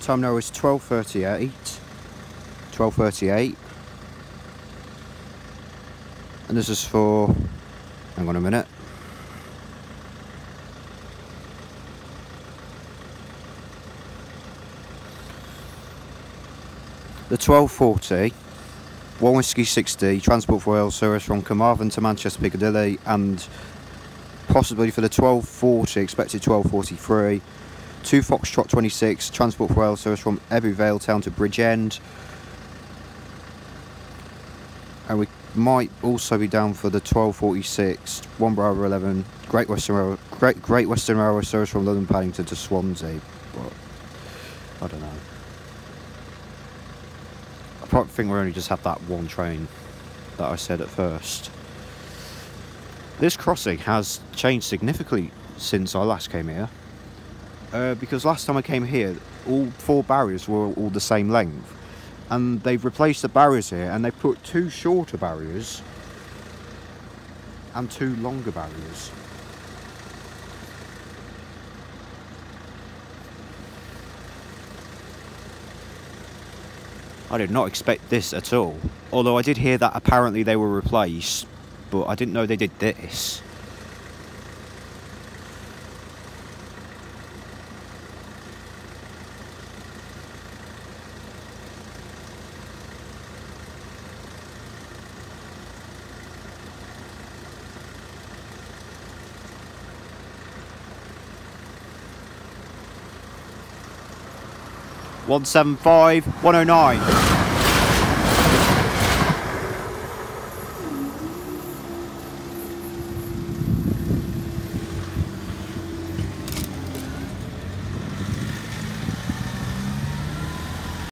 Time now is 12.38. 12.38. And this is for... Hang on a minute. The 1240, one whiskey 60, transport for Wales service from Carmarthen to Manchester Piccadilly, and possibly for the 1240, expected 1243, two Foxtrot 26, transport for Wales service from Ebbw Vale Town to Bridgend, and we might also be down for the 1246, one Bravo 11, Great Western Railway, Great, Great Western Railway service from London Paddington to Swansea, but I don't know. I probably think we only just have that one train that I said at first. This crossing has changed significantly since I last came here. Uh, because last time I came here, all four barriers were all the same length. And they've replaced the barriers here and they put two shorter barriers and two longer barriers. I did not expect this at all. Although I did hear that apparently they were replaced, but I didn't know they did this. One seven five one oh nine.